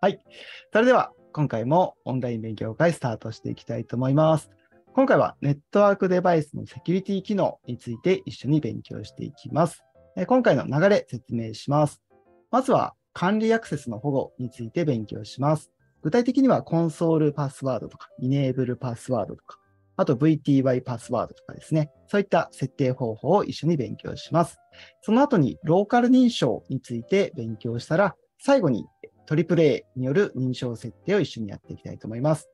はい。それでは、今回もオンライン勉強会スタートしていきたいと思います。今回はネットワークデバイスのセキュリティ機能について一緒に勉強していきます。今回の流れ説明します。まずは管理アクセスの保護について勉強します。具体的にはコンソールパスワードとか、イネーブルパスワードとか、あと VTY パスワードとかですね。そういった設定方法を一緒に勉強します。その後にローカル認証について勉強したら、最後に AAA による認証設定を一緒にやっていきたいと思います。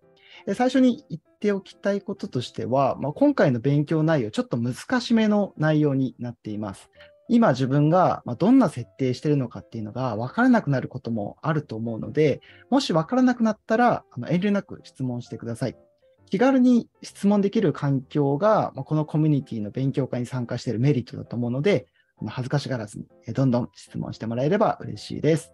最初に言っておきたいこととしては、まあ、今回の勉強内容、ちょっと難しめの内容になっています。今自分がどんな設定してるのかっていうのが分からなくなることもあると思うので、もし分からなくなったら、あの遠慮なく質問してください。気軽に質問できる環境が、このコミュニティの勉強会に参加しているメリットだと思うので、恥ずかしがらずに、どんどん質問してもらえれば嬉しいです。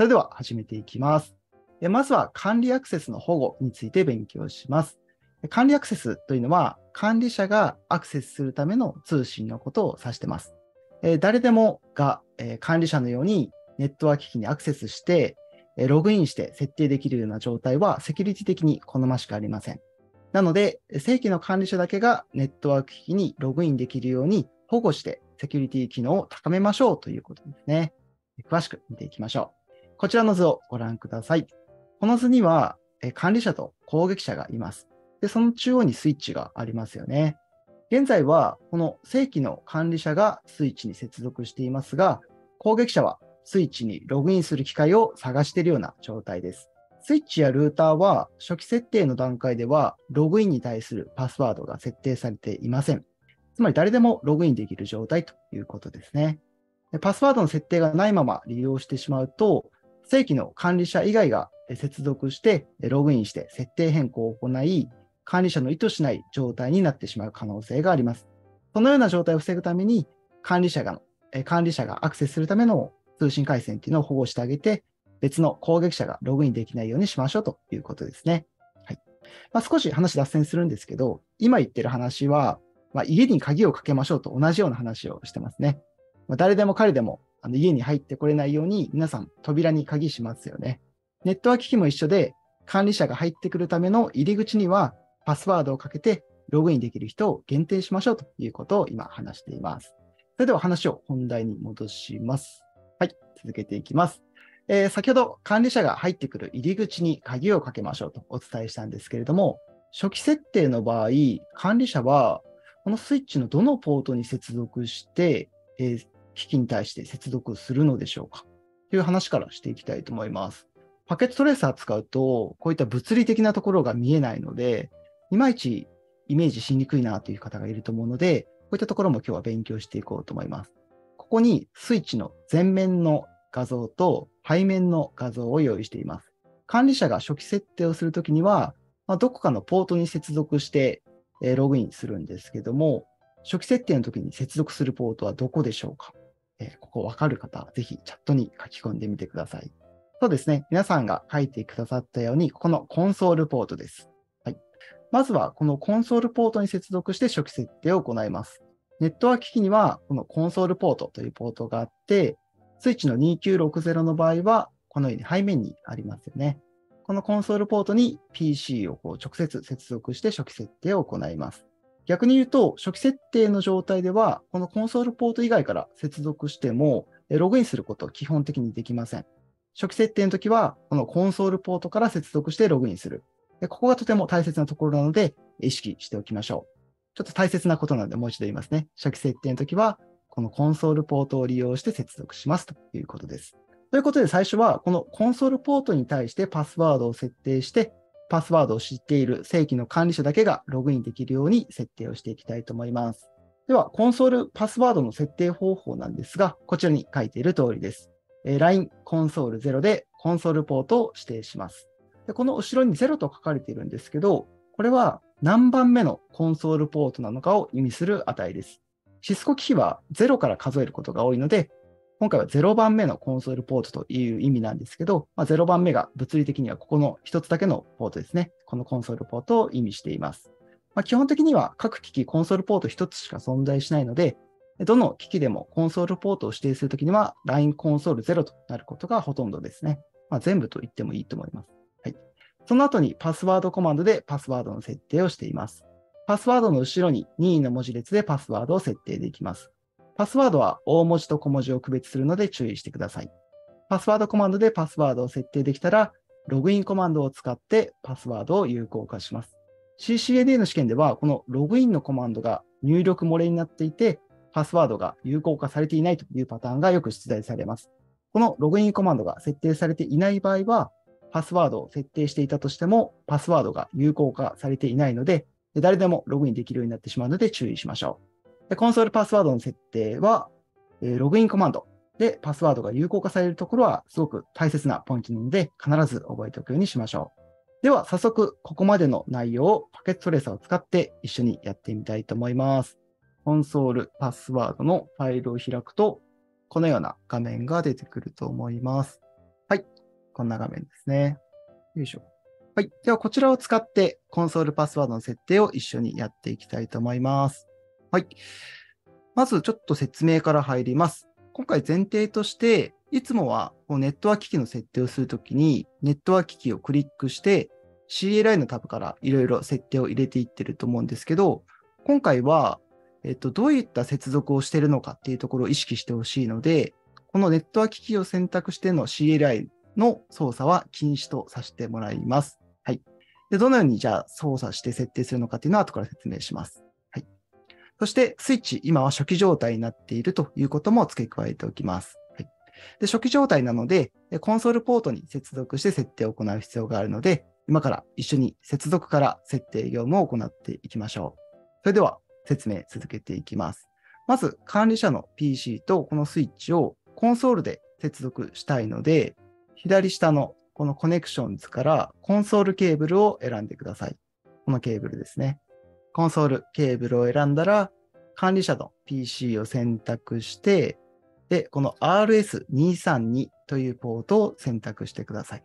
それでは始めていきます。まずは管理アクセスの保護について勉強します。管理アクセスというのは管理者がアクセスするための通信のことを指しています。誰でもが、管理者のようにネットワーク機器にアクセスして、ログインして設定できるような状態はセキュリティ的に好ましくありません。なので、正規の管理者だけがネットワーク機器にログインできるように保護してセキュリティ機能を高めましょうということですね。詳しく見ていきましょう。こちらの図をご覧ください。この図にはえ管理者と攻撃者がいます。で、その中央にスイッチがありますよね。現在は、この正規の管理者がスイッチに接続していますが、攻撃者はスイッチにログインする機会を探しているような状態です。スイッチやルーターは初期設定の段階ではログインに対するパスワードが設定されていません。つまり誰でもログインできる状態ということですね。でパスワードの設定がないまま利用してしまうと、正規の管理者以外が接続してログインして設定変更を行い、管理者の意図しない状態になってしまう可能性があります。そのような状態を防ぐために、管理者が管理者がアクセスするための通信回線っていうのを保護してあげて、別の攻撃者がログインできないようにしましょうということですね。はいまあ、少し話脱線するんですけど、今言ってる話は、まあ、家に鍵をかけましょうと同じような話をしてますね。まあ、誰でも彼でもあの家に入ってこれないように皆さん扉に鍵しますよね。ネットワーク機器も一緒で管理者が入ってくるための入り口にはパスワードをかけてログインできる人を限定しましょうということを今話しています。それでは話を本題に戻します。はい、続けていきます。えー先ほど管理者が入ってくる入り口に鍵をかけましょうとお伝えしたんですけれども、初期設定の場合、管理者はこのスイッチのどのポートに接続して、えー機器に対して接続するのでしょうか？という話からしていきたいと思います。パケットトレーサー使うと、こういった物理的なところが見えないので、いまいちイメージしにくいなという方がいると思うので、こういったところも今日は勉強していこうと思います。ここにスイッチの前面の画像と背面の画像を用意しています。管理者が初期設定をするときには、まあ、どこかのポートに接続して、えログインするんですけども、初期設定の時に接続するポートはどこでしょうか、えーここわかる方、ぜひチャットに書き込んでみてください。そうですね。皆さんが書いてくださったように、ここのコンソールポートです。はい。まずは、このコンソールポートに接続して初期設定を行います。ネットワーク機器には、このコンソールポートというポートがあって、スイッチの2960の場合は、このように背面にありますよね。このコンソールポートに PC をこう直接接続して初期設定を行います。逆に言うと、初期設定の状態では、このコンソールポート以外から接続しても、ログインすることは基本的にできません。初期設定の時は、このコンソールポートから接続してログインする。でここがとても大切なところなので、意識しておきましょう。ちょっと大切なことなので、もう一度言いますね。初期設定の時は、このコンソールポートを利用して接続しますということです。ということで、最初はこのコンソールポートに対してパスワードを設定して、パスワードを知っている正規の管理者だけがログインできるように設定をしていきたいと思います。では、コンソールパスワードの設定方法なんですが、こちらに書いている通りです。えー LINE コンソール0でコンソールポートを指定します。でこの後ろに0と書かれているんですけど、これは何番目のコンソールポートなのかを意味する値です。シスコ機器は0から数えることが多いので、今回は0番目のコンソールポートという意味なんですけど、まあ、0番目が物理的にはここの1つだけのポートですね。このコンソールポートを意味しています。まあ、基本的には各機器コンソールポート1つしか存在しないので、どの機器でもコンソールポートを指定するときには LINE コンソール0となることがほとんどですね。まあ、全部と言ってもいいと思います。はい。その後にパスワードコマンドでパスワードの設定をしています。パスワードの後ろに任意の文字列でパスワードを設定できます。パスワードは大文字と小文字を区別するので注意してください。パスワードコマンドでパスワードを設定できたら、ログインコマンドを使ってパスワードを有効化します。CCNA の試験では、このログインのコマンドが入力漏れになっていて、パスワードが有効化されていないというパターンがよく出題されます。このログインコマンドが設定されていない場合は、パスワードを設定していたとしても、パスワードが有効化されていないので、誰でもログインできるようになってしまうので注意しましょう。でコンソールパスワードの設定はえ、ログインコマンドでパスワードが有効化されるところはすごく大切なポイントなので、必ず覚えておくようにしましょう。では、早速、ここまでの内容をパケットトレーサーを使って一緒にやってみたいと思います。コンソールパスワードのファイルを開くと、このような画面が出てくると思います。はい。こんな画面ですね。よいしょ。はい。では、こちらを使って、コンソールパスワードの設定を一緒にやっていきたいと思います。はい。まず、ちょっと説明から入ります。今回前提として、いつもはこネットワーク機器の設定をするときに、ネットワーク機器をクリックして、CLI のタブからいろいろ設定を入れていってると思うんですけど、今回はえっと、どういった接続をしているのかっていうところを意識してほしいので、このネットワーク機器を選択しての CLI の操作は禁止とさせてもらいます。はい。で、どのようにじゃあ操作して設定するのかっていうのは後から説明します。そして、スイッチ、今は初期状態になっているということも付け加えておきます。はい。で、初期状態なので、コンソールポートに接続して設定を行う必要があるので、今から一緒に接続から設定業務を行っていきましょう。それでは、説明続けていきます。まず、管理者の PC とこのスイッチをコンソールで接続したいので、左下のこのコネクションズからコンソールケーブルを選んでください。このケーブルですね。コンソールケーブルを選んだら、管理者の PC を選択して、で、この RS232 というポートを選択してください。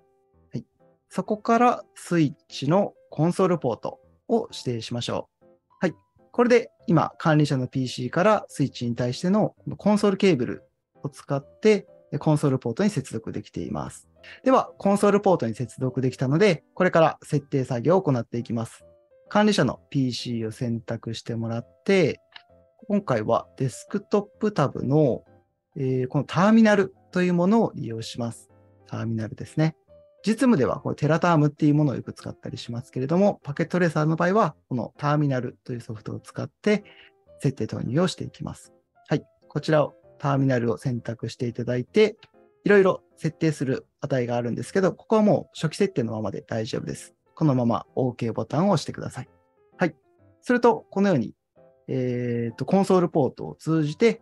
はい、そこからスイッチのコンソールポートを指定しましょう。はいこれで今、管理者の PC からスイッチに対してのコンソールケーブルを使ってコンソールポートに接続できています。では、コンソールポートに接続できたので、これから設定作業を行っていきます。管理者の PC を選択してもらって、今回はデスクトップタブの、えー、このターミナルというものを利用します。ターミナルですね。実務ではこれテラタームっていうものをよく使ったりしますけれども、パケットレーサーの場合は、このターミナルというソフトを使って設定投入をしていきます。はい。こちらをターミナルを選択していただいて、いろいろ設定する値があるんですけど、ここはもう初期設定のままで大丈夫です。このまま OK ボタンを押してください。はい。すると、このように、えっ、ー、と、コンソールポートを通じて、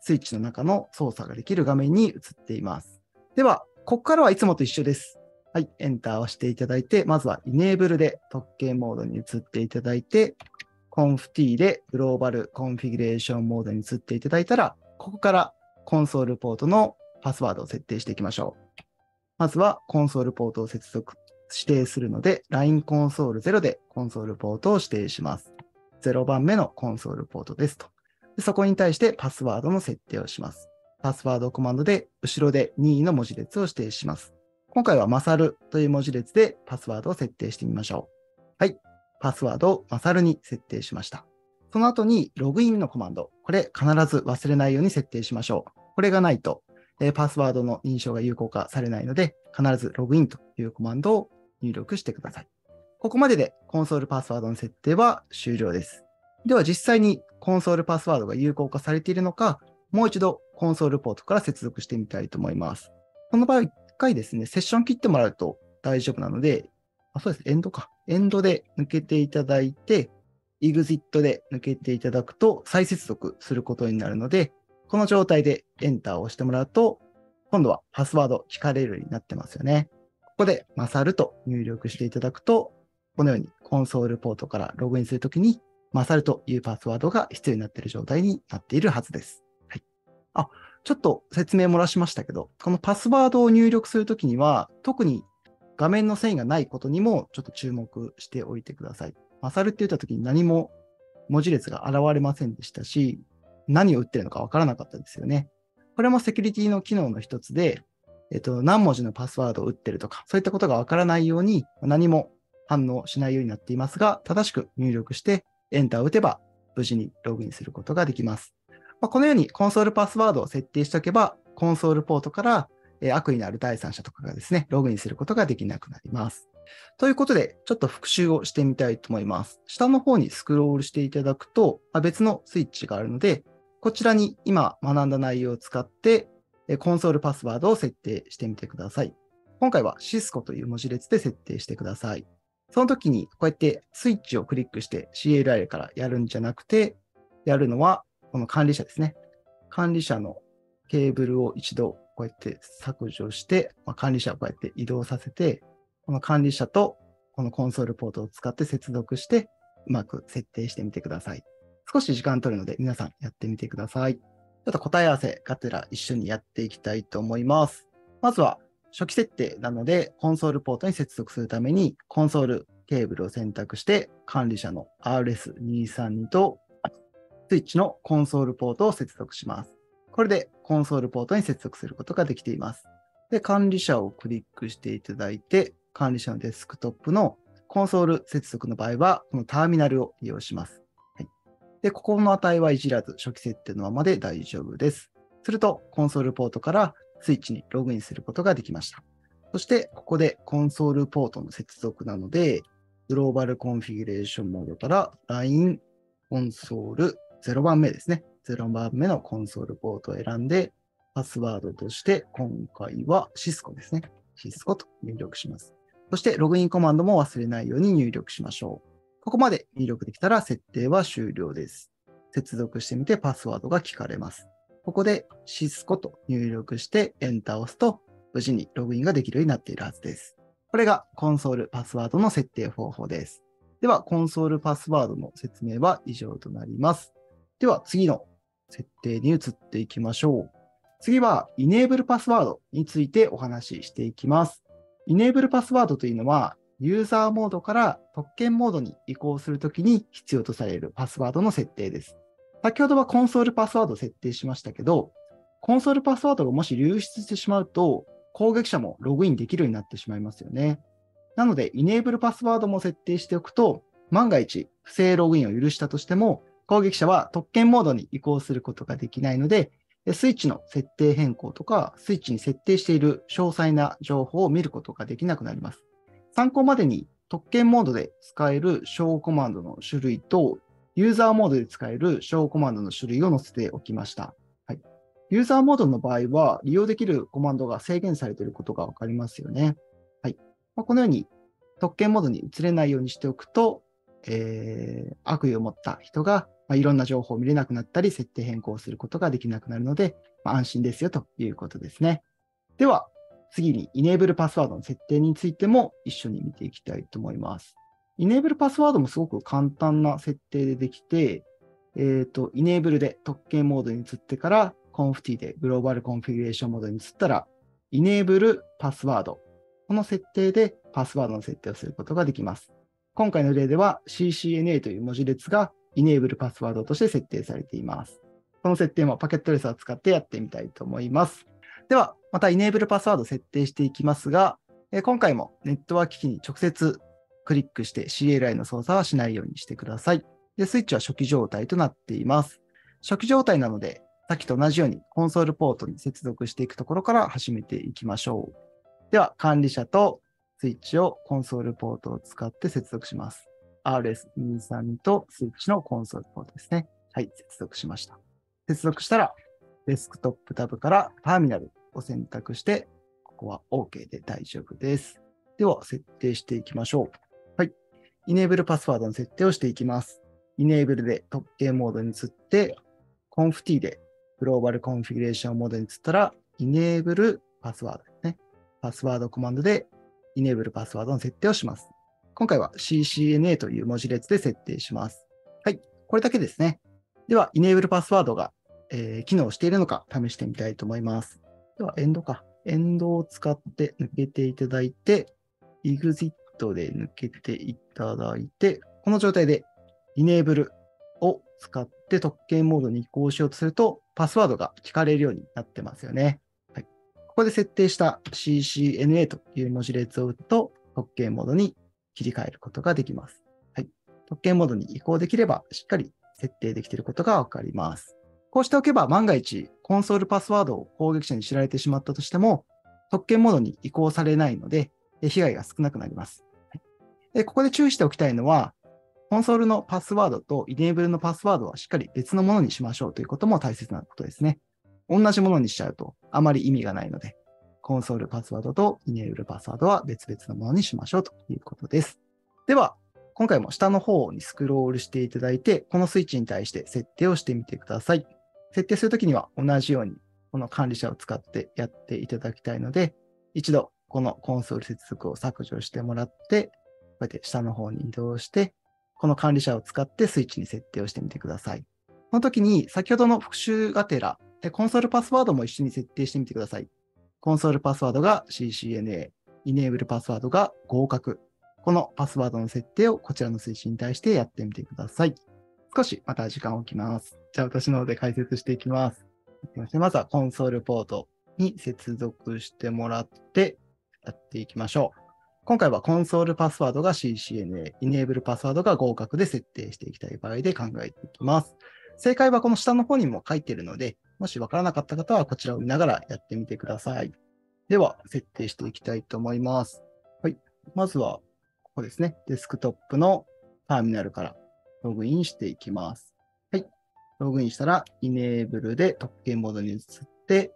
スイッチの中の操作ができる画面に移っています。では、ここからはいつもと一緒です。はい、エンターを押していただいて、まずは Enable で特権モードに移っていただいて、conft でグローバルコンフィギュレーションモードに移っていただいたら、ここからコンソールポートのパスワードを設定していきましょう。まずはコンソールポートを接続、指定するので、LINE コンソール0でコンソールポートを指定します。0番目のコンソールポートですと。そこに対してパスワードの設定をします。パスワードコマンドで後ろで任意の文字列を指定します。今回はマサルという文字列でパスワードを設定してみましょう。はい。パスワードをマサルに設定しました。その後にログインのコマンド。これ必ず忘れないように設定しましょう。これがないと、え、パスワードの認証が有効化されないので、必ずログインというコマンドを入力してください。ここまででコンソールパスワードの設定は終了です。では実際にコンソールパスワードが有効化されているのか、もう一度コンソールポートから接続してみたいと思います。この場合、回ですね、セッション切ってもらうと大丈夫なので、あ、そうです、エンドか。エンドで抜けていただいて、exit で抜けていただくと再接続することになるので、この状態でエンターを押してもらうと、今度はパスワード聞かれるようになってますよね。ここでマサルと入力していただくと、このようにコンソールポートからログインするときに、マサルというパスワードが必要になっている状態になっているはずです。はい。あ、ちょっと説明漏らしましたけど、このパスワードを入力するときには、特に画面の線がないことにもちょっと注目しておいてください。マサルって言ったときに何も文字列が現れませんでしたし、何を打ってるのかわからなかったですよね。これもセキュリティの機能の一つで、えっと、何文字のパスワードを打ってるとか、そういったことがわからないように何も反応しないようになっていますが、正しく入力してエンターを打てば無事にログインすることができます。まあ、このようにコンソールパスワードを設定しておけば、コンソールポートから、え悪意のある第三者とかがですね、ログインすることができなくなります。ということで、ちょっと復習をしてみたいと思います。下の方にスクロールしていただくと、別のスイッチがあるので、こちらに今学んだ内容を使って、コンソールパスワードを設定してみてください。今回はシスコという文字列で設定してください。その時にこうやってスイッチをクリックして CLI からやるんじゃなくて、やるのはこの管理者ですね。管理者のケーブルを一度こうやって削除して、まあ、管理者をこうやって移動させて、この管理者とこのコンソールポートを使って接続して、うまく設定してみてください。少し時間取るので、皆さんやってみてください。ちょっと答え合わせがてら一緒にやっていきたいと思います。まずは、初期設定なので、コンソールポートに接続するために、コンソールケーブルを選択して、管理者の RS232 とスイッチのコンソールポートを接続します。これでコンソールポートに接続することができています。で、管理者をクリックしていただいて、管理者のデスクトップのコンソール接続の場合は、このターミナルを利用します。で、ここの値はいじらず、初期設定のままで大丈夫です。すると、コンソールポートからスイッチにログインすることができました。そして、ここでコンソールポートの接続なので、グローバルコンフィギュレーションモードから LINE コンソール0番目ですね。0番目のコンソールポートを選んで、パスワードとして今回はシスコですね。シスコと入力します。そしてログインコマンドも忘れないように入力しましょう。ここまで入力できたら設定は終了です。接続してみてパスワードが聞かれます。ここでシスコと入力してエンターを押すと無事にログインができるようになっているはずです。これがコンソールパスワードの設定方法です。では、コンソールパスワードの説明は以上となります。では、次の設定に移っていきましょう。次は、イネーブルパスワードについてお話ししていきます。イネーブルパスワードというのは、ユーザーモードから特権モードに移行するときに必要とされるパスワードの設定です。先ほどはコンソールパスワードを設定しましたけど、コンソールパスワードがもし流出してしまうと、攻撃者もログインできるようになってしまいますよね。なので、イネーブルパスワードも設定しておくと、万が一不正ログインを許したとしても、攻撃者は特権モードに移行することができないので、スイッチの設定変更とか、スイッチに設定している詳細な情報を見ることができなくなります。参考までに特権モードで使える小コマンドの種類と、ユーザーモードで使える小コマンドの種類を載せておきました。はい、ユーザーモードの場合は、利用できるコマンドが制限されていることがわかりますよね。はいまあ、このように特権モードに移れないようにしておくと、えー、悪意を持った人がまあ、いろんな情報を見れなくなったり、設定変更することができなくなるので、まあ、安心ですよということですね。では、次に Enable パスワードの設定についても一緒に見ていきたいと思います。Enable パスワードもすごく簡単な設定でできて、えっ、ー、と、Enable で特権モードに移ってから、Conft でグローバルコンフィギュレーションモードに移ったら、Enable パスワード。この設定でパスワードの設定をすることができます。今回の例では CCNA という文字列が Enable パスワードとして設定されています。この設定もパケットレスを使ってやってみたいと思います。では、また Enable パスワード設定していきますが、え今回もネットワーク機器に直接クリックして CLI の操作はしないようにしてください。で、スイッチは初期状態となっています。初期状態なので、さっきと同じようにコンソールポートに接続していくところから始めていきましょう。では、管理者とスイッチをコンソールポートを使って接続します。RS23 とスイッチのコンソールポートですね。はい、接続しました。接続したら、デスクトップタブからターミナルを選択して、ここは OK で大丈夫です。では、設定していきましょう。はい。Enable パスワードの設定をしていきます。Enable で特定モードに移って、Conft でグローバルコンフィギュレーションモードに移ったら、Enable パスワードですね。パスワードコマンドで Enable パスワードの設定をします。今回は CCNA という文字列で設定します。はい。これだけですね。では、Enable パスワードが、えー、機能しているのか試してみたいと思います。では、エンドか。エンドを使って抜けていただいて、exit で抜けていただいて、この状態で Enable を使って特権モードに移行しようとすると、パスワードが聞かれるようになってますよね。はい、ここで設定した CCNA という文字列を打つと、特権モードに切り替えることができます。はい。特権モードに移行できれば、しっかり設定できていることがわかります。こうしておけば、万が一、コンソールパスワードを攻撃者に知られてしまったとしても、特権モードに移行されないので、被害が少なくなります。でここで注意しておきたいのは、コンソールのパスワードとイネーブルのパスワードはしっかり別のものにしましょうということも大切なことですね。同じものにしちゃうとあまり意味がないので、コンソールパスワードとイネーブルパスワードは別々のものにしましょうということです。では、今回も下の方にスクロールしていただいて、このスイッチに対して設定をしてみてください。設定するときには同じようにこの管理者を使ってやっていただきたいので、一度このコンソール接続を削除してもらって、こうやって下の方に移動して、この管理者を使ってスイッチに設定をしてみてください。この時に先ほどの復習がてら、コンソールパスワードも一緒に設定してみてください。コンソールパスワードが CCNA、イネーブルパスワードが合格。このパスワードの設定をこちらのスイッチに対してやってみてください。少しまた時間を置きます。じゃあ私の方で解説していきます。まずはコンソールポートに接続してもらってやっていきましょう。今回はコンソールパスワードが CCNA、イネーブルパスワードが合格で設定していきたい場合で考えていきます。正解はこの下の方にも書いているので、もしわからなかった方はこちらを見ながらやってみてください。では、設定していきたいと思います。はい。まずは、ここですね。デスクトップのターミナルからログインしていきます。はい。ログインしたら、イネーブルで特権モードに移って、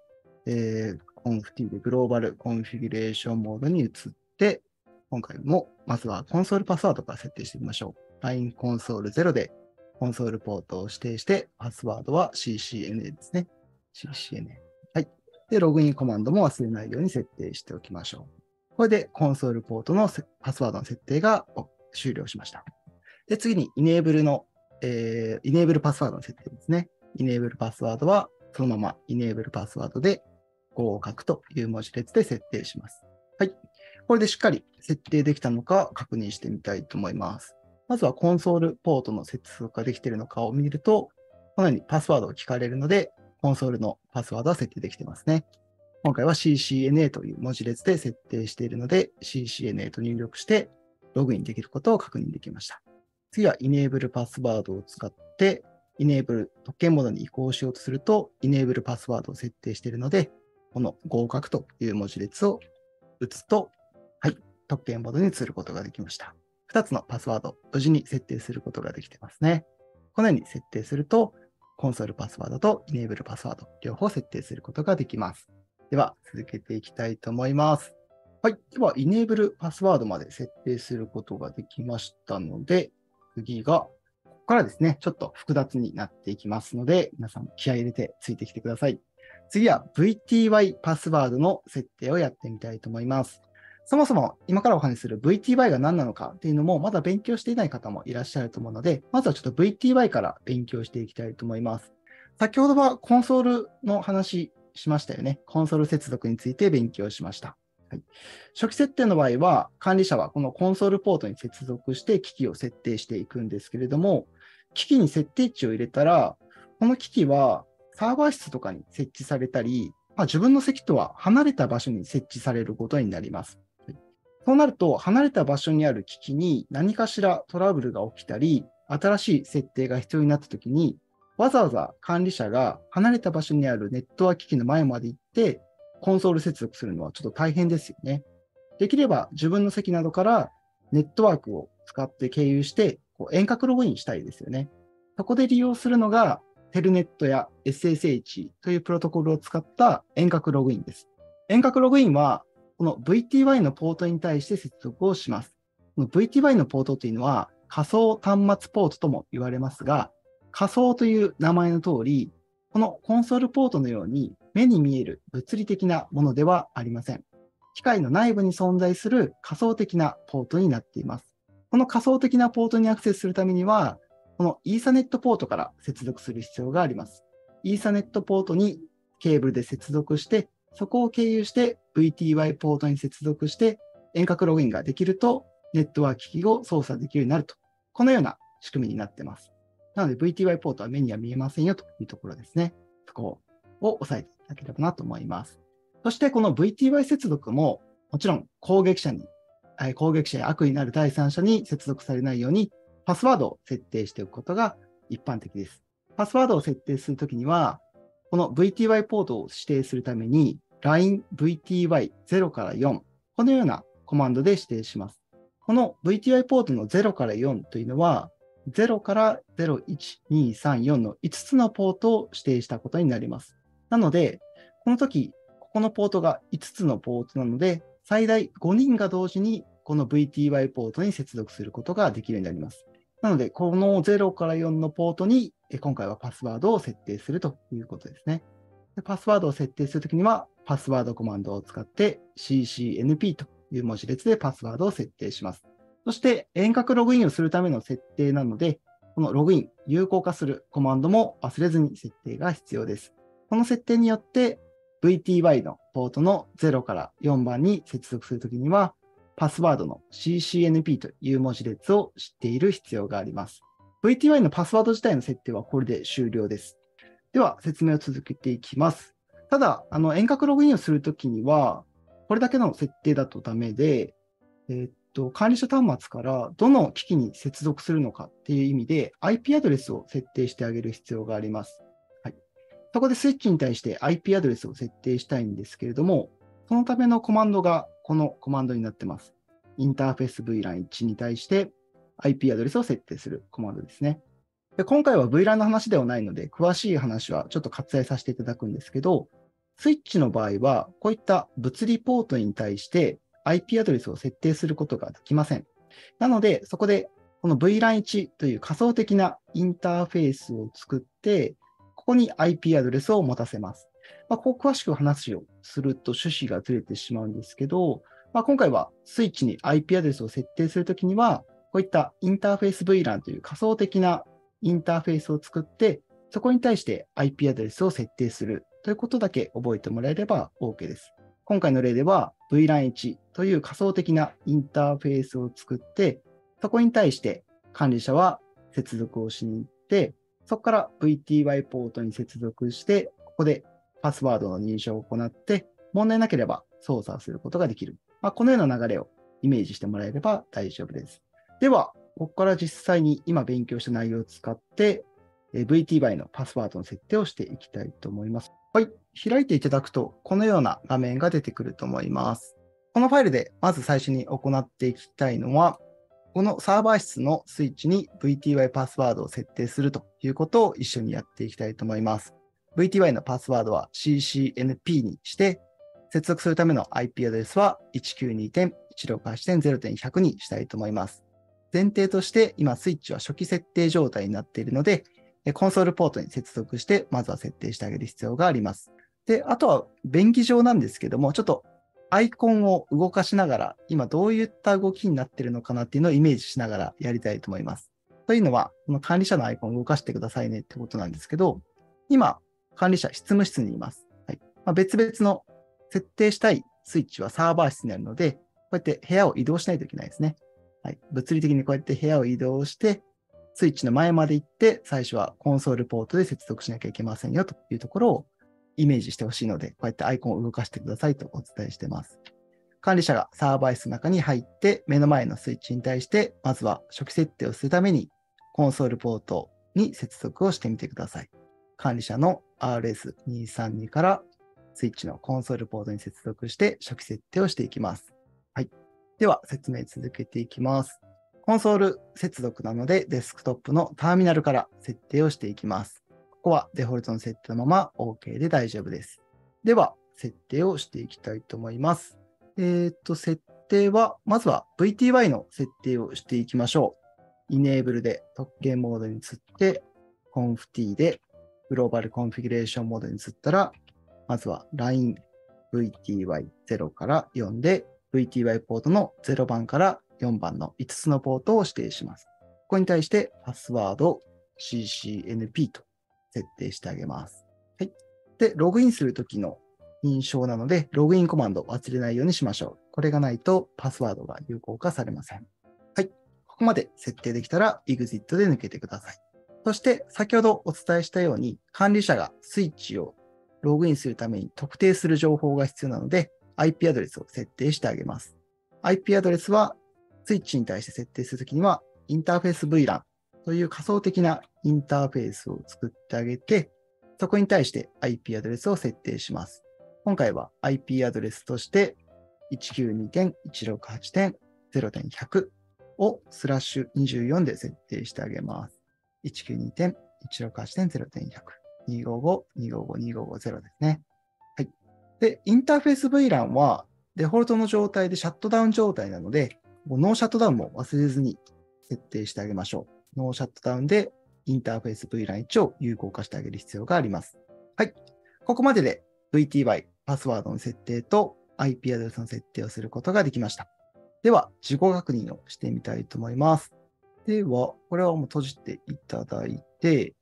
えー、コンフティでグローバルコンフィギュレーションモードに移って、今回も、まずはコンソールパスワードから設定してみましょう。LINE コンソール0でコンソールポートを指定して、パスワードは CCNA ですね。CCNA。はい。で、ログインコマンドも忘れないように設定しておきましょう。これでコンソールポートのパスワードの設定が終了しました。で、次に Enable の、えー、Enable パスワードの設定ですね。Enable パスワードはそのまま Enable パスワードで合格という文字列で設定します。はい。これでしっかり設定できたのか確認してみたいと思います。まずはコンソールポートの接続ができているのかを見ると、このようにパスワードを聞かれるので、コンソールのパスワードは設定できていますね。今回は CCNA という文字列で設定しているので、CCNA と入力してログインできることを確認できました。次は Enable パスワードを使って、Enable 特権モードに移行しようとすると、Enable パスワードを設定しているので、この合格という文字列を打つと、はい、特権モードに移ることができました。2つのパスワード、無事に設定することができてますね。このように設定すると、コンソールパスワードと Enable パスワード、両方設定することができます。では、続けていきたいと思います。はい。では、Enable パスワードまで設定することができましたので、次が、ここからですね、ちょっと複雑になっていきますので、皆さん気合入れてついてきてください。次は VTY パスワードの設定をやってみたいと思います。そもそも今からお話しする VTY が何なのかっていうのもまだ勉強していない方もいらっしゃると思うので、まずはちょっと VTY から勉強していきたいと思います。先ほどはコンソールの話しましたよね。コンソール接続について勉強しました。い、初期設定の場合は、管理者はこのコンソールポートに接続して機器を設定していくんですけれども、機器に設定値を入れたら、この機器はサーバー室とかに設置されたり、まあ、自分の席とは離れた場所に設置されることになります。はいそうなると、離れた場所にある機器に何かしらトラブルが起きたり、新しい設定が必要になったときに、わざわざ管理者が離れた場所にあるネットワーク機器の前まで行って、コンソール接続するのはちょっと大変ですよね。できれば自分の席などからネットワークを使って経由してこう遠隔ログインしたいですよね。そこで利用するのがテルネットや SSH というプロトコルを使った遠隔ログインです。遠隔ログインはこの VTY のポートに対して接続をします。この VTY のポートというのは仮想端末ポートとも言われますが、仮想という名前の通り、このコンソールポートのように目に見える物理的なものではありません。機械の内部に存在する仮想的なポートになっています。この仮想的なポートにアクセスするためには、このイーサネットポートから接続する必要があります。イーサネットポートにケーブルで接続して、そこを経由して VTY ポートに接続して遠隔ログインができると、ネットワーク機器を操作できるようになると。このような仕組みになっています。なので VTY ポートは目には見えませんよというところですね。そこを押さえてただければなと思います。そしてこの VTY 接続も、もちろん攻撃者に、攻撃者や悪意のある第三者に接続されないように、パスワードを設定しておくことが一般的です。パスワードを設定するときには、この VTY ポートを指定するために、line VTY0 から4、このようなコマンドで指定します。この VTY ポートの0から4というのは、0から0、1、2、3、4の5つのポートを指定したことになります。なので、この時、ここのポートが5つのポートなので、最大5人が同時にこの VTY ポートに接続することができるようになります。なので、この0から4のポートに今回はパスワードを設定するということですね。パスワードを設定するときには、パスワードコマンドを使って CCNP という文字列でパスワードを設定します。そして遠隔ログインをするための設定なので、このログイン、有効化するコマンドも忘れずに設定が必要です。この設定によって VTY のポートの0から4番に接続するときには、パスワードの CCNP という文字列を知っている必要があります。VTY のパスワード自体の設定はこれで終了です。では、説明を続けていきます。ただ、あの遠隔ログインをするときには、これだけの設定だとダメで、えー、っと、管理者端末からどの機器に接続するのかっていう意味で IP アドレスを設定してあげる必要があります。そこでスイッチに対して IP アドレスを設定したいんですけれども、そのためのコマンドがこのコマンドになってます。インターフェース VLAN1 に対して IP アドレスを設定するコマンドですね。で今回は VLAN の話ではないので、詳しい話はちょっと割愛させていただくんですけど、スイッチの場合は、こういった物理ポートに対して IP アドレスを設定することができません。なので、そこでこの VLAN1 という仮想的なインターフェースを作って、ここに IP アドレスを持たせます。まあ、こう詳しく話をすると趣旨がずれてしまうんですけど、まあ、今回はスイッチに IP アドレスを設定するときには、こういったインターフェース VLAN という仮想的なインターフェースを作って、そこに対して IP アドレスを設定するということだけ覚えてもらえれば OK です。今回の例では VLAN1 という仮想的なインターフェースを作って、そこに対して管理者は接続をしに行って、そこから VTY ポートに接続して、ここでパスワードの認証を行って、問題なければ操作することができる。まあ、このような流れをイメージしてもらえれば大丈夫です。では、ここから実際に今勉強した内容を使って、VTY のパスワードの設定をしていきたいと思います。はい。開いていただくと、このような画面が出てくると思います。このファイルでまず最初に行っていきたいのは、このサーバー室のスイッチに VTY パスワードを設定するということを一緒にやっていきたいと思います。VTY のパスワードは CCNP にして、接続するための IP アドレスは192.168.0.100にしたいと思います。前提として今スイッチは初期設定状態になっているので、コンソールポートに接続して、まずは設定してあげる必要があります。で、あとは便宜上なんですけども、ちょっとアイコンを動かしながら、今どういった動きになってるのかなっていうのをイメージしながらやりたいと思います。というのは、この管理者のアイコンを動かしてくださいねってことなんですけど、今、管理者執務室にいます。はいまあ、別々の設定したいスイッチはサーバー室にあるので、こうやって部屋を移動しないといけないですね。はい、物理的にこうやって部屋を移動して、スイッチの前まで行って、最初はコンソールポートで接続しなきゃいけませんよというところをイメージしてほしいので、こうやってアイコンを動かしてくださいとお伝えしています。管理者がサーバー室の中に入って、目の前のスイッチに対して、まずは初期設定をするために、コンソールポートに接続をしてみてください。管理者の RS232 からスイッチのコンソールポートに接続して初期設定をしていきます。はい。では、説明続けていきます。コンソール接続なので、デスクトップのターミナルから設定をしていきます。ここはデフォルトの設定のまま OK で大丈夫です。では、設定をしていきたいと思います。えっ、と、設定は、まずは VTY の設定をしていきましょう。Enable で特権モードに移って、conft でグローバルコンフィギュレーションモードに移ったら、まずは LINE VTY0 から4で VTY ポートの0番から4番の5つのポートを指定します。ここに対してパスワード CCNP と設定してあげます。はい。で、ログインするときの認証なので、ログインコマンドを忘れないようにしましょう。これがないとパスワードが有効化されません。はい。ここまで設定できたら EXIT で抜けてください。そして先ほどお伝えしたように管理者がスイッチをログインするために特定する情報が必要なので、IP アドレスを設定してあげます。IP アドレスは、スイッチに対して設定するときには、インターフェース VLAN という仮想的なインターフェースを作ってあげて、そこに対して IP アドレスを設定します。今回は IP アドレスとして192.168.0.100をスラッシュ24で設定してあげます。192.168.0.100。255-255-255-0ですね。はい。で、インターフェース VLAN はデフォルトの状態でシャットダウン状態なので、 no shutdown も忘れずに設定してあげましょう。 no shutdown でインターフェース VLAN1 を有効化してあげる必要があります。はい。ここまでで VTY、パスワードの設定と IP アドレスの設定をすることができました。では、自己確認をしてみたいと思います。では、これはもう閉じていただいて、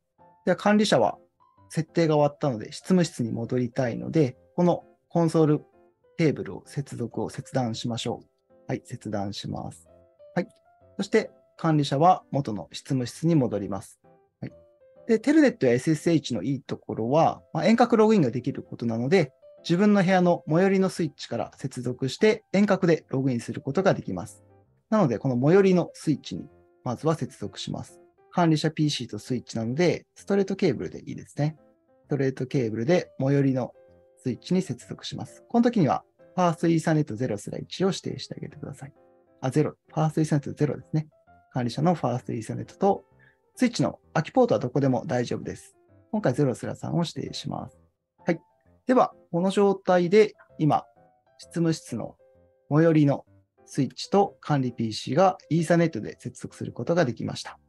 では管理者は設定が終わったので、執務室に戻りたいので、このコンソールテーブルを接続を切断しましょう。はい、切断します。はい。そして管理者は元の執務室に戻ります。はい、で、テルネットや SSH のいいところは、まあ、遠隔ログインができることなので、自分の部屋の最寄りのスイッチから接続して遠隔でログインすることができます。なので、この最寄りのスイッチにまずは接続します。管理者 PC とスイッチなので、ストレートケーブルでいいですね。ストレートケーブルで最寄りのスイッチに接続します。この時には、ファーストイーサネット0すら1を指定してあげてください。あ、0。ファーストイーサネット0ですね。管理者のファーストイーサネットと、スイッチの空きポートはどこでも大丈夫です。今回0すら3を指定します。はい。では、この状態で今、執務室の最寄りのスイッチと管理 PC がイーサネットで接続することができました。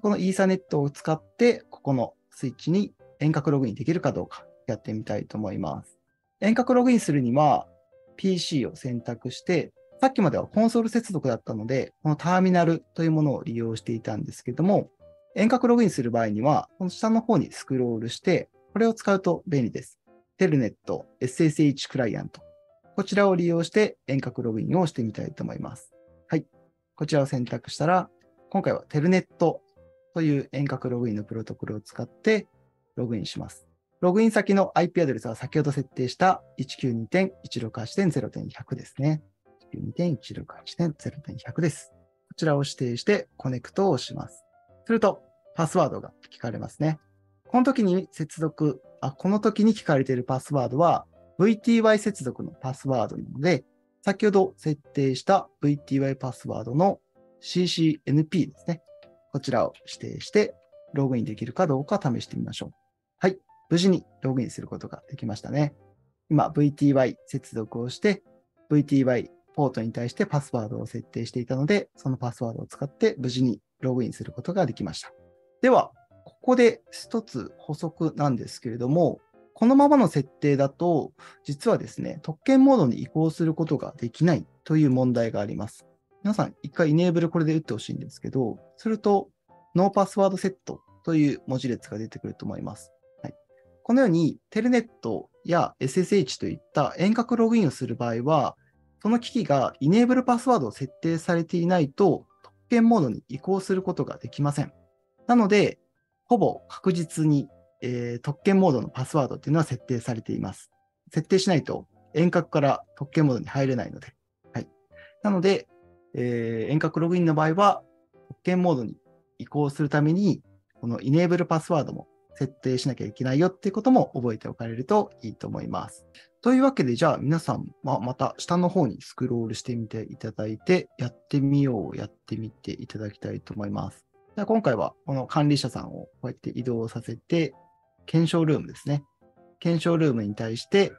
このイーサネットを使って、ここのスイッチに遠隔ログインできるかどうかやってみたいと思います。遠隔ログインするには、PC を選択して、さっきまではコンソール接続だったので、このターミナルというものを利用していたんですけども、遠隔ログインする場合には、この下の方にスクロールして、これを使うと便利です。テルネット SSH クライアント。こちらを利用して遠隔ログインをしてみたいと思います。はい。こちらを選択したら、今回はテルネットという遠隔ログインのプロトコルを使ってログインします。ログイン先の IP アドレスは先ほど設定した192.168.0.100ですね。2.168.0.100です。こちらを指定してコネクトを押します。すると、パスワードが聞かれますね。この時に接続あ、この時に聞かれているパスワードは VTY 接続のパスワードなので、先ほど設定した VTY パスワードの CCNP ですね。こちらを指定してログインできるかどうか試してみましょう。はい。無事にログインすることができましたね。今 VTY 接続をして VTY ポートに対してパスワードを設定していたので、そのパスワードを使って無事にログインすることができました。では、ここで一つ補足なんですけれども、このままの設定だと、実はですね、特権モードに移行することができないという問題があります。皆さん、一回 Enable これで打ってほしいんですけど、すると、ノーパスワードセットという文字列が出てくると思います。はい、このように、テルネットや SSH といった遠隔ログインをする場合は、その機器が Enable パスワードを設定されていないと、特権モードに移行することができません。なので、ほぼ確実に、えー、特権モードのパスワードっていうのは設定されています。設定しないと遠隔から特権モードに入れないので。はい。なので、えー、遠隔ログインの場合は、特権モードに移行するために、この Enable パスワードも設定しなきゃいけないよっていうことも覚えておかれるといいと思います。というわけで、じゃあ皆さん、ままた下の方にスクロールしてみていただいて、やってみよう、やってみていただきたいと思います。で今回はこの管理者さんをこうやって移動させて、検証ルームですね。検証ルームに対して、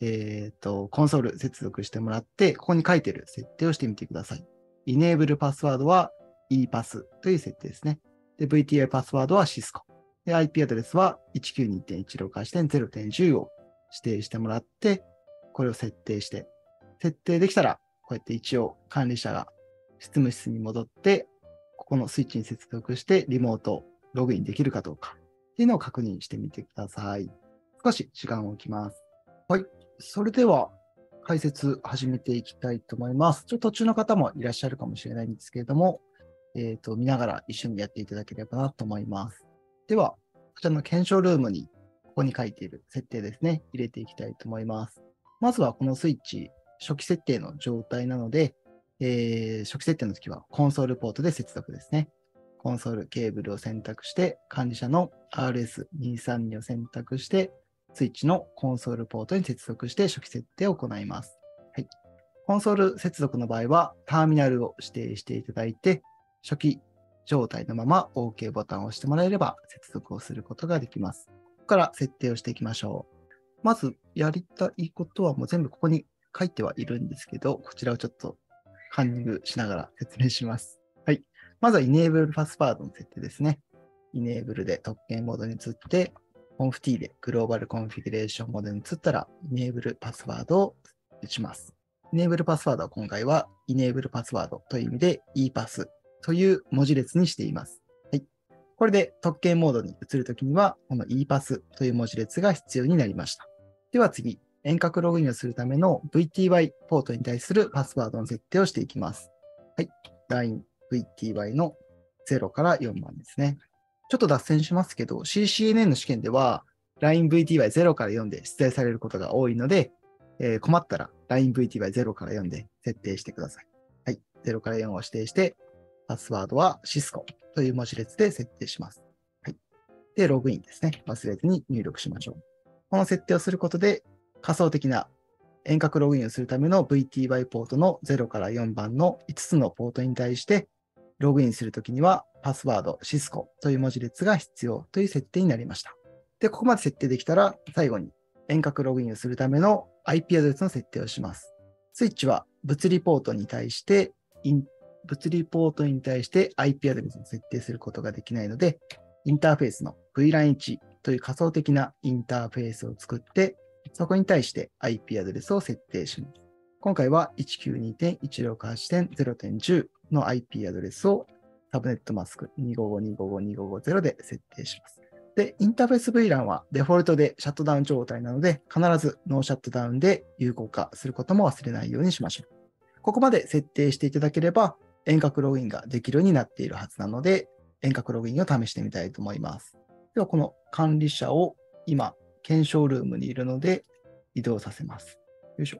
えっ、ー、と、コンソール接続してもらって、ここに書いてる設定をしてみてください。enable パスワードは ePass という設定ですね。で、VTI パスワードは Cisco。で、IP アドレスは192.168.0.10を指定してもらって、これを設定して、設定できたら、こうやって一応管理者が執務室に戻って、ここのスイッチに接続してリモートログインできるかどうかっていうのを確認してみてください。少し時間を置きます。はい。それでは解説始めていきたいと思います。ちょっと途中の方もいらっしゃるかもしれないんですけれども、えっ、ー、と、見ながら一緒にやっていただければなと思います。では、こちらの検証ルームにここに書いている設定ですね、入れていきたいと思います。まずはこのスイッチ、初期設定の状態なので、えー、初期設定の時はコンソールポートで接続ですね。コンソールケーブルを選択して、管理者の RS232 を選択して、スイッチのコンソールポートに接続して初期設定を行います。はい、コンソール接続の場合は、ターミナルを指定していただいて、初期状態のまま OK ボタンを押してもらえれば接続をすることができます。から設定をしていきましょう。まずやりたいことはもう全部ここに書いてはいるんですけど、こちらをちょっとカンニングしながら説明します。はい。まずは Enable パスワードの設定ですね。Enable で特権モードに移って、conft でグローバルコンフィギュレーションモードに移ったら Enable パスワードを打ちます。Enable パスワードは今回は Enable パスワードという意味で ePass という文字列にしています。これで特権モードに移るときには、この ePass という文字列が必要になりました。では次、遠隔ログインをするための VTY ポートに対するパスワードの設定をしていきます。はい。LINE VTY の0から4番ですね。ちょっと脱線しますけど、CCNN の試験では LINEVTY0 から4で出題されることが多いので、えー、困ったら LINEVTY0 から4で設定してください。はい。0から4を指定して、パスワードはシスコという文字列で設定します。はい。で、ログインですね。忘れずに入力しましょう。この設定をすることで、仮想的な遠隔ログインをするための VTY ポートの0から4番の5つのポートに対して、ログインするときには、パスワード、シスコという文字列が必要という設定になりました。で、ここまで設定できたら、最後に遠隔ログインをするための IP アドレスの設定をします。スイッチは物理ポートに対してイン物理ポートに対して IP アドレスを設定することができないので、インターフェースの VLAN1 という仮想的なインターフェースを作って、そこに対して IP アドレスを設定します。今回は192.168.0.10の IP アドレスをサブネットマスク255-255-250で設定します。で、インターフェース VLAN はデフォルトでシャットダウン状態なので、必ず no shutdown で有効化することも忘れないようにしましょう。ここまで設定していただければ、遠隔ログインができるようになっているはずなので、遠隔ログインを試してみたいと思います。では、この管理者を今、検証ルームにいるので移動させます。よいしょ。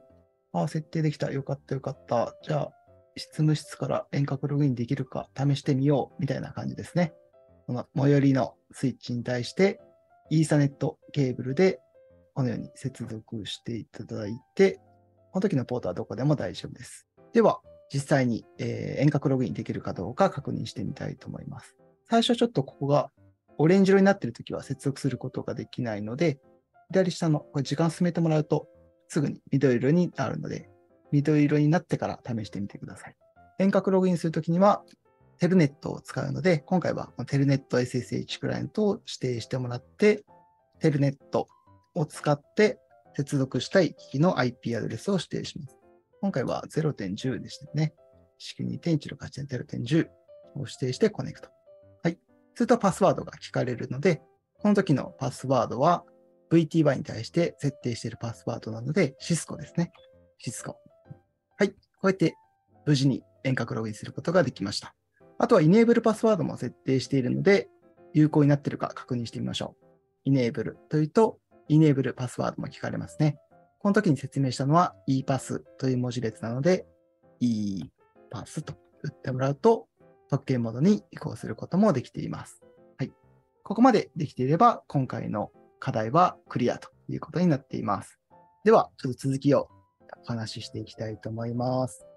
ああ、設定できた。よかったよかった。じゃあ、執務室から遠隔ログインできるか試してみようみたいな感じですね。この最寄りのスイッチに対して、イーサネットケーブルでこのように接続していただいて、この時のポートはどこでも大丈夫です。では、実際に、えー、遠隔ログインできるかどうか確認してみたいと思います。最初ちょっとここがオレンジ色になっているときは接続することができないので、左下のこれ時間進めてもらうとすぐに緑色になるので、緑色になってから試してみてください。遠隔ログインするときにはテルネットを使うので、今回はテルネット SSH クライアントを指定してもらって、テルネットを使って接続したい機器の IP アドレスを指定します。今回は0.10でしたね。式2.16.8.0.10を指定してコネクト。はい。するとパスワードが聞かれるので、この時のパスワードは VTY に対して設定しているパスワードなので、シスコですね。シスコ。はい。こうやって無事に遠隔ログインすることができました。あとは Enable パスワードも設定しているので、有効になっているか確認してみましょう。Enable というと、Enable パスワードも聞かれますね。この時に説明したのは e パスという文字列なので e パスと打ってもらうと特権モードに移行することもできています。はい。ここまでできていれば今回の課題はクリアということになっています。では、ちょっと続きをお話ししていきたいと思います。